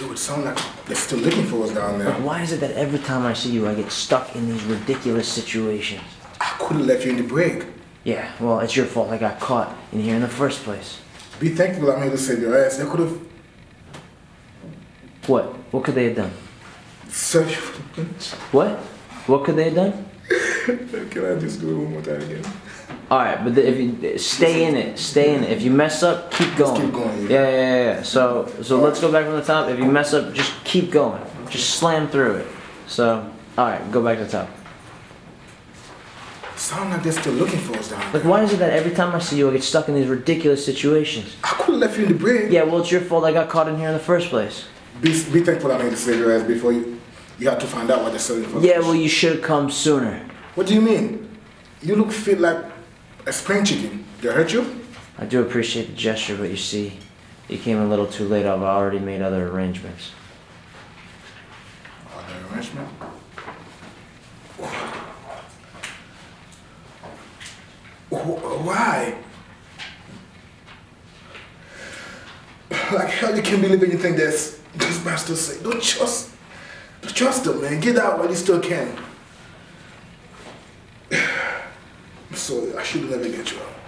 Dude, it sounds like they're still looking for us down there. Why is it that every time I see you, I get stuck in these ridiculous situations? I could have left you in the break. Yeah, well, it's your fault I got caught in here in the first place. Be thankful I'm here to save your ass. They could have What? What could they have done? searched. What? What could they have done? Can I just do it one more time again? All right, but the, if you stay in it, stay in it. If you mess up, keep going. keep going, Yeah, yeah, yeah. yeah. So, so let's go back from the top. If you mess up, just keep going. Just slam through it. So, all right, go back to the top. Sound like they're still looking for us down. Like, why is it that every time I see you, I get stuck in these ridiculous situations? I could have left you in the break. Yeah, well, it's your fault I got caught in here in the first place. Be, be thankful here to save your ass before you, you have to find out what they're selling for. Yeah, well, you should have come sooner. What do you mean? You look fit like a spring chicken. Did I hurt you? I do appreciate the gesture, but you see, you came a little too late. I've already made other arrangements. Oh, the arrangement? Wh- Why? Like how you can't believe anything that's this bastard say? Don't trust, don't trust him, man. Get out while you still can. Sorry, I should never get you out.